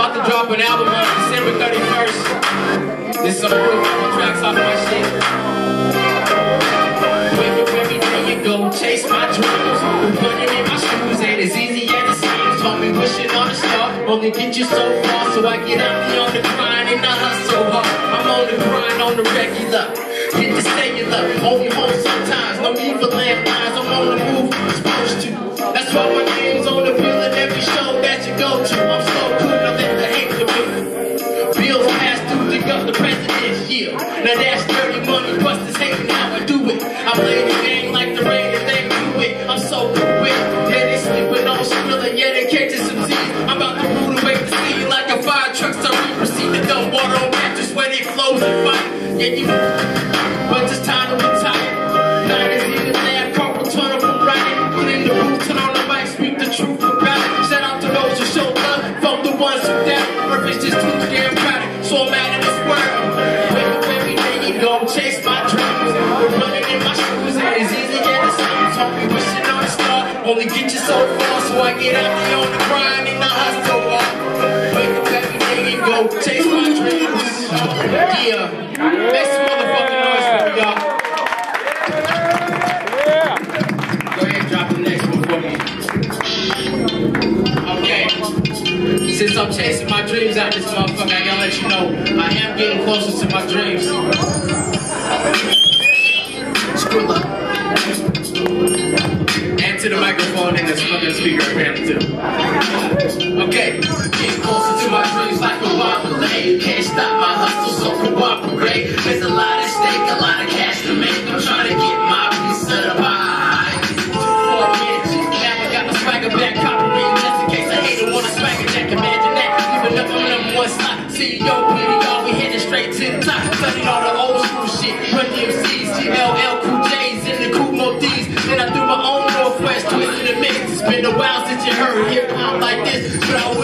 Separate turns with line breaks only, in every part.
about to drop an album on December 31st. This is some real tracks off my shit. Wake up every day and go chase my dreams. Running in my shoes ain't as easy as it seems. Told me wishing on a star only get you so far. So I get out me on the grind and I hustle hard. I'm on the grind on the regular. Get the cellular, only home sometimes. No need for landlines. I'm on the move, supposed to. That's why my name's but time to retire. Is in the on the speak the truth about it. Shout out to those who show love, the ones who doubt. Is just too damn so I'm out this world. Go chase my dreams. Running in my shoes easy as wishing on a star, only get you so far, so I get out there on the grind and I hustle. Wake up every day and go chase my dreams. Yeah, know I am getting closer to my dreams. And to the microphone and this fucking speaker apparently too. Okay. Getting closer to my dreams like a wobbly. Can't stop my hustle, so cooperate. There's a lot at stake, a lot of cash to make. I'm trying to get my piece of the pie. Four minutes, now I got my swagger back, copying just in case a hater wanna swagger jack. Imagine that, even up on number one CEO, PDR, we headed straight to the top. Studied all the old school shit. Run DMCs, GLL, Cool J's, and the Cool D's. Then I threw my own Northwest twist in the mix. It's been a while since you heard hip hop like this, but I wouldn't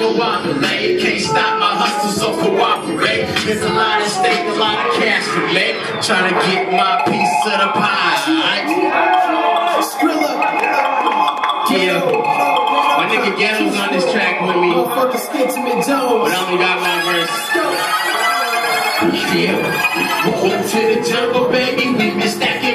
my dreams like. Can't stop my hustle, so cooperate. There's a lot of stake, a lot of cash to make. Trying to get my piece of the pie. Yeah. My nigga Ghetto's on this track with me. But I only got one verse. Yeah. Welcome to the jungle, baby. We've been stacking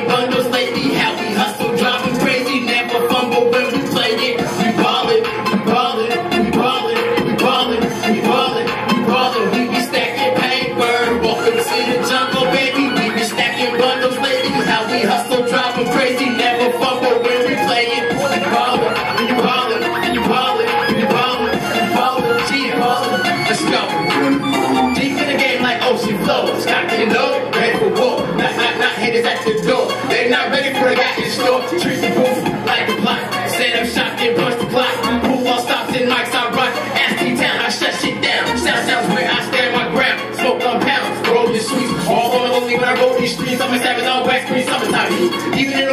summertime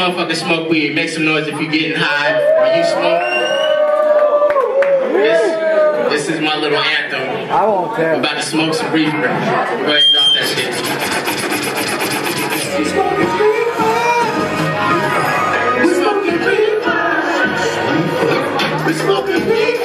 motherfucker smoke weed, make some noise if you're getting high or you smoke. This, this is my little anthem.
I won't
I'm about to smoke some reefer. Go ahead and drop that shit. We smoking reefer. We smoking reefer.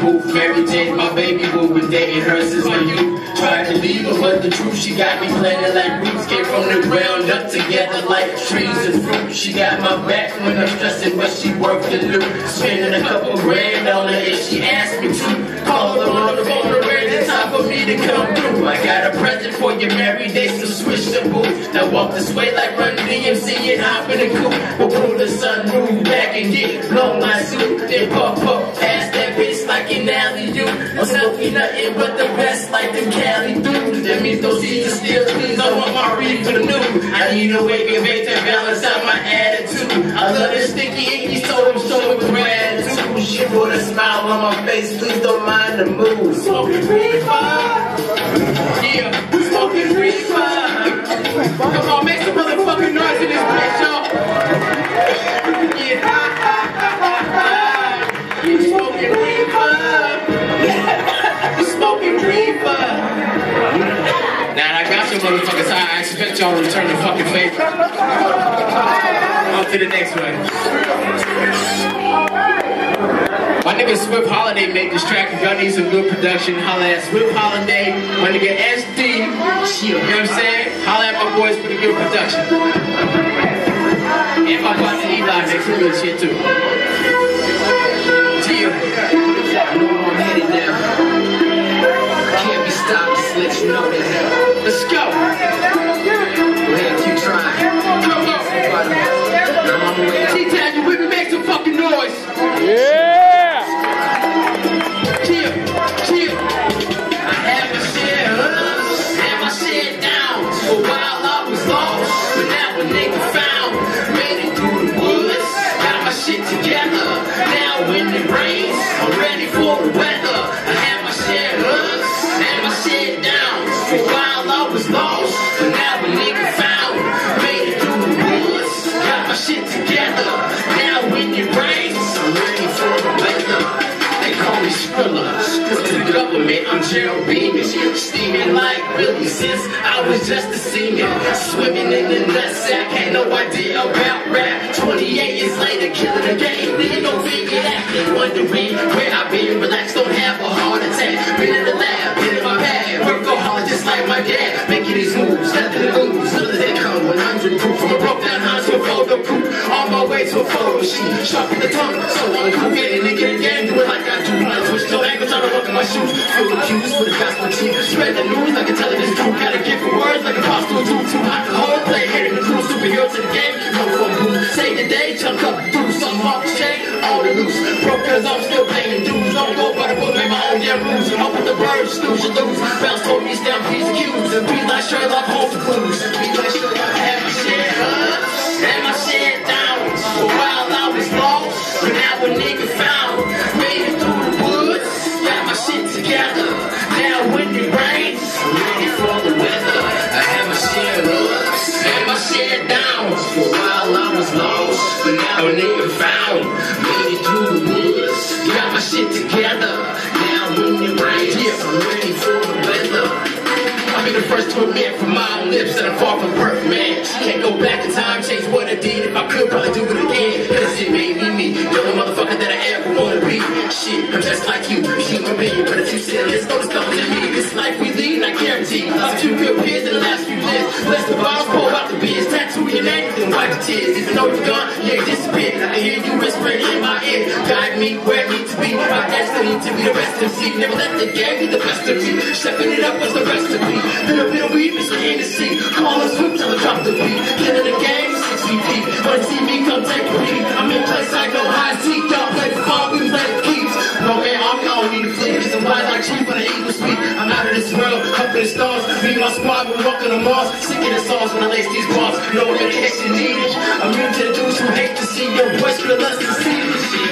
Booth. Mary Jane, my baby boo, been dating her since my youth. Tried to leave her, but the truth, she got me planted like roots. Came from the ground up together like trees and fruit. She got my back when I'm stressing, but she worked the loop. Spending a couple grand on her if she asked me to. Call her on the phone, the time for me to come through. I got a present for you, Mary. They still switch the booth. Now walk this way like Run DMC and hop in the coupe. We'll pull the sunroof back and get blow my suit. Then pop up I'm nothing but the best like the Cali dudes. That means those seeds still clean. I want my read for the new. I need a way to make that balance out my attitude. I love this sticky icky so I'm showing gratitude. She put a smile on my face. Please don't mind the mood. Smoking reefer. Yeah, smoking reefer. Come on, make some motherfucking Expect y'all return the fucking favor. On to the next one. My nigga Swift Holiday made this track. If y'all need some good production, holla at Swift Holiday. My nigga SD. You know what I'm saying? Holla at my boys for the good production. And my partner Eli makes some good shit too. Gia. I. Can't be stopped, just let you know. Let's. Go noise.
Yeah!
I had my share ups, had my share downs. For a while I was lost, but now a nigga found. Made it through the woods, got my shit together. Now when it rains, I'm ready for the weather. Gerald Beamish. Steaming like Billy since I was just a senior. Swimming in the nutsack, had no idea about rap. 28 years later, killing the game. Nigga, don't figure that. Wondering where I've been. Relax, don't have a heart attack. Been in the lab, been in my bag. Work go hard just like my dad. Making these moves, nothing to lose. Little they come 100 proof. From a broke down house to a photo proof. On my way to a photo sheet. Sharpen the tongue, so I'm to walk in my shoes. Feel the cues for the gospel team. Spread the news like a television crew. Got a gift for words like a apostle do. Too hot to hold, play hitting the crew. Superhero to the game, no fun who. Save the day, chunk up, do some off chain. On the loose, broke cause I'm still paying dues. Don't go by the book, make my own damn rules. Up with the birds, snooze, you lose. Bounce told me down, and Q's. And be like Sherlock Holmes clues. Be like Sherlock, I had my ups, had my share downs. For while I was lost, but now a nigga found. Made it through lost, but now a nigga found. Made it through the woods, got my shit together. Now when it rains, yeah, I'm ready for the weather. I'll be the first to admit from my own lips that I'm far from perfect, man. Can't go back in time, change what I did. If I could, probably do it again. Cause it made me me. The motherfucker that I ever wanna be. Shit, I'm just like you, human being. But if you said, let's go, let's go, let me. This life we lead, I guarantee. Lost two good peers in the last few years. Bless the bombs, pour out the beers. Tattoo your name, then wipe the tears. Even though you're gone, yeah, you disappeared. I hear you whispering in my ear. Guide me where I need to be. My destiny to be the best of me. Never let the game be the best of me. Stepping it up was the recipe. Little bit of weed, Mr. Hennessy. Call us swoop till I drop the beat. Killing the game, 6 feet. Wanna see me come take a peek? I'm in place, I go high seat. Y'all play the phone, we play the keys. No man, I'm gonna need to flee. Cause I'm like chief when the eagles speak. I'm out of this world, up in the stars. Me and my squad, we walking the Mars. Sick of the songs when I lace these bars. No medication needed. I'm immune to the dudes who hate to see your voice lust to see this shit.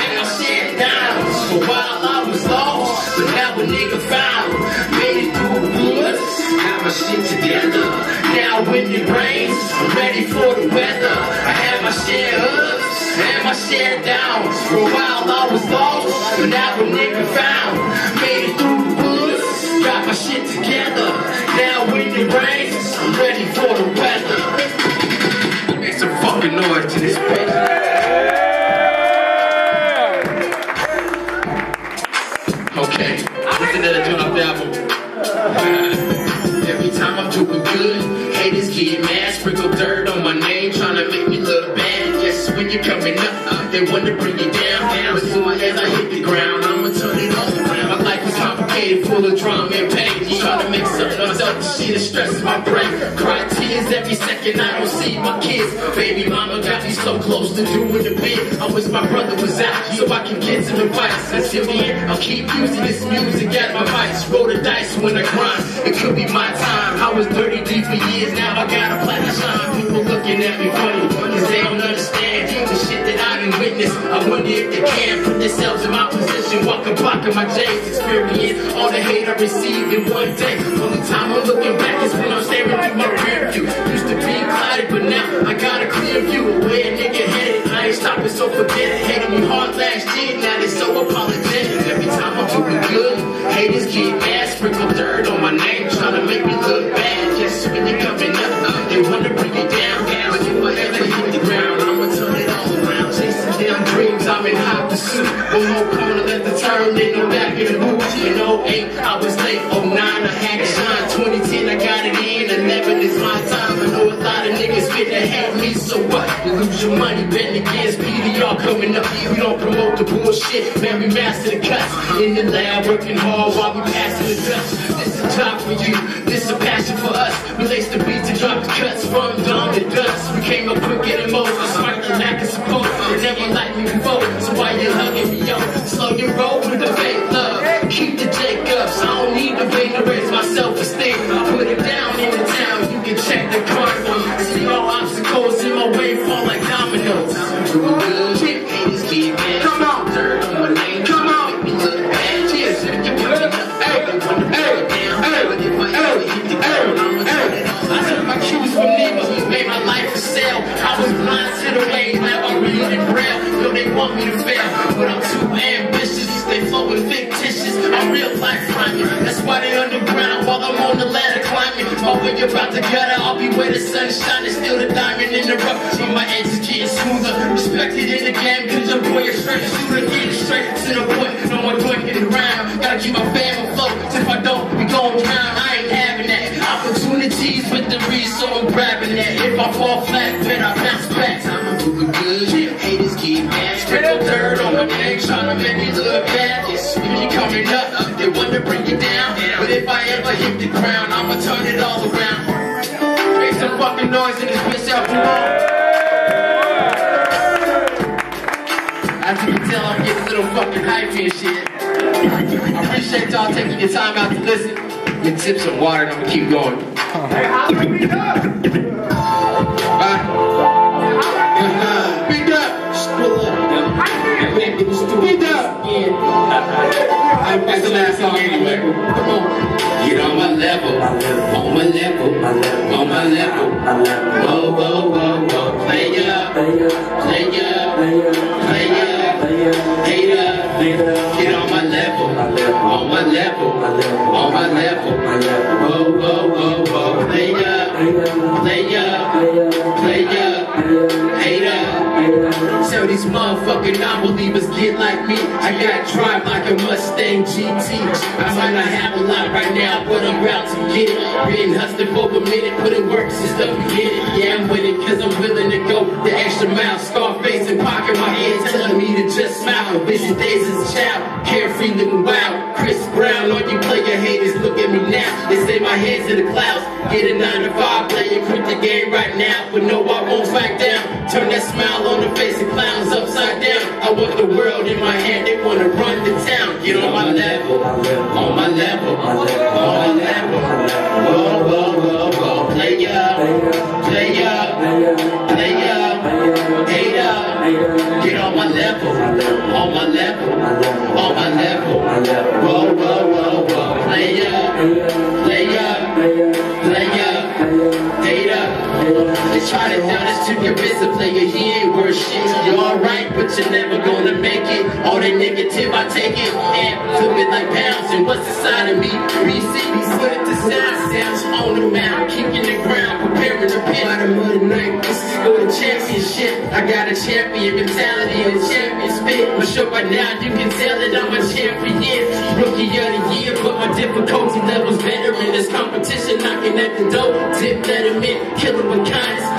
And I shit down. For a while I was lost, but now a nigga found. shit up and my shit down. For a while I was lost, but now a nigga found. Made it through the woods, got my shit together. Now when it rains, I'm ready for the weather. Make some fucking noise to this bitch. Okay, listen to the drop album. Every time I'm doing good, haters get mad, sprinkle dirt on my name, trying to make me look bad. When you're coming up, they want to bring you down. But soon as I hit the ground, I'ma turn it all around. My life is complicated, full of drama and pain. Trying to make something of myself, shit is stressing my brain. Cry tears every second, I don't see my kids. Baby mama got me so close to doing the bit. I wish my brother was out, so I can get some advice. Until then, I'll keep using this music as my vice. Roll the dice when I grind, it could be my time. I was dirty deep for years, now I got a platinum shine. People looking at me funny, cause they don't the that I. Wonder if they can put themselves in my position, walk a block of my J's experience. All the hate I received in one day. Only time I'm looking back is when I'm staring through my rear view. Used to be clouded, but now I got a clear view of where a nigga headed. I ain't stopping, so forget it. Hated me hard last year, now they so apologetic. Every time I'm doing good, haters get lose your money betting against PDR coming up. We don't promote the bullshit, man, we master the cuts. In the lab, working hard while we passing the dust. This is job for you, this is a passion for us. We lace the beat to drop the cuts from dawn to dusk. We came up quicker than most, despite the lack of support. Never liked me before, so why you hugging Opportunities with the reach, so I'm grabbing that. If I fall flat, then I bounce back. I'm moving good, haters get mad. Sprinkle dirt on my neck, tryna make me look bad. When you coming up, they want to bring you down. But if I ever hit the ground, I'ma turn it all around. Make some fucking noise in this bitch out for As you can tell, I'm getting a little fucking hypey and shit. I appreciate y'all taking your time out to listen. Get tip some water and I'm gonna keep going. Bye. Big up. Up. Big up. That's the last song anyway. Come on. Get on my level. On my level. On my level. Whoa, whoa, whoa, whoa. Play up. Play up. Play up. Hater. Get on my level. On my level. On my level. Whoa, whoa, whoa, whoa. Play up. Play up. Play. Hater. So these motherfucking non-believers get like me. I got drive like a Mustang GT. I might not have a lot right now, but I'm about to get it. Been hustling for a minute, putting work since the beginning. Yeah, I'm with it, cause I'm willing to go the extra mile. And pocket my head, telling me to just smile. Busy days as a child, carefree living wild. Chris Brown, all you player haters, look at me now. They say my head's in the clouds. Get a 9 to 5, playing quit the game right now. But no, I won't back down. Turn that smile on the face of clowns upside down. I want the world in my hand, they wanna run the town. Get on my level, on my level, on my level. Level. Whoa, They try to tell us to get busy player, he ain't worth shit. You're alright, but you're never gonna make it. All that negative, I take it and flip it like pounds. And what's inside of me? BC, put it to sound, sounds on the mount, kicking the ground, preparing the pit. Bottom of the night, this is for the championship. I got a champion mentality and a champion bit, but sure by now you can tell that I'm a champion. Rookie of the year, but my difficulty level's better in this competition. Knocking at the door, tip letterman, killing with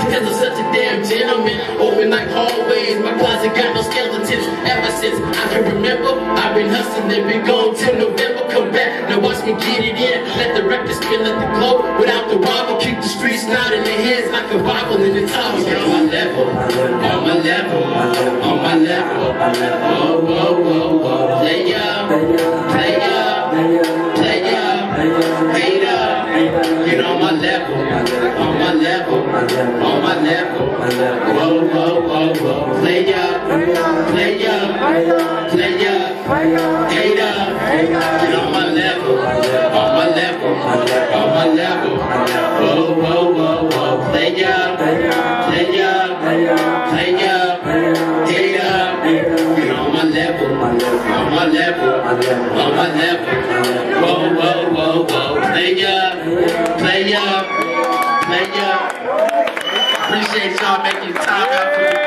Cause I'm such a damn gentleman. Open like hallways, my closet got no skeletons. Ever since I can remember, I've been hustling and been gone till November. Come back, now watch me get it in. Let the record spin, let the glow without the wobble. Keep the streets loud nodding their heads like a Bible in the top. On my level, on my level, on my level. Oh, oh, oh, whoa, whoa, whoa, whoa. Play up, play up, on my level, on my level, on my level. Whoa, whoa, whoa, whoa. Play up, play up, play up, hate up. Get on my level, on my level, on my level. Whoa, whoa, whoa, whoa. Play up, play up, play up, hate up. Get on my level, on my level, on my level. Whoa, whoa, whoa, whoa. Play up, play up, play up. Appreciate y'all making time out for the